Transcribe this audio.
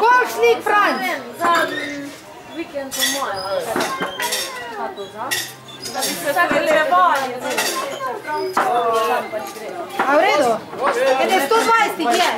Koliko slik, Franc? Za vikend po mojem. Kaj to za? Da bi se tako levali. A v redu? Ene 120 je.